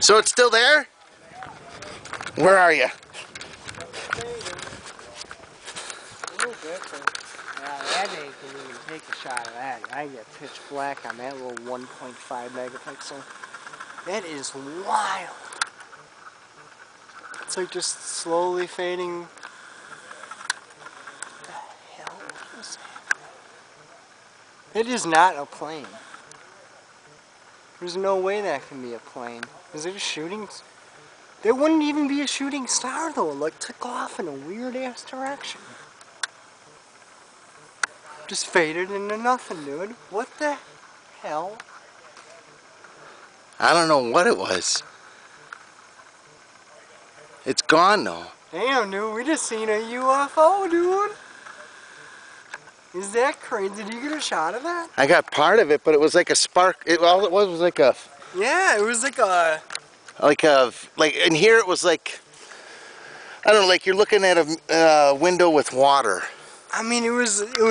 So it's still there? Where are you? Take a shot of that. I get pitch black on that little 1.5 megapixel. That is wild. It's like just slowly fading. What the hell was that? It is not a plane. There's no way that can be a plane. Is it a shooting? There wouldn't even be a shooting star though. It like took off in a weird ass direction. Just faded into nothing, dude. What the hell? I don't know what it was. It's gone though. Damn, dude, we just seen a UFO, dude. Is that crazy? Did you get a shot of that? I got part of it, but it was like a spark. It, all it was was like a, Yeah, it was like a. like a, like, and here it was like, I don't know, like you're looking at a uh, window with water. I mean, it was. It was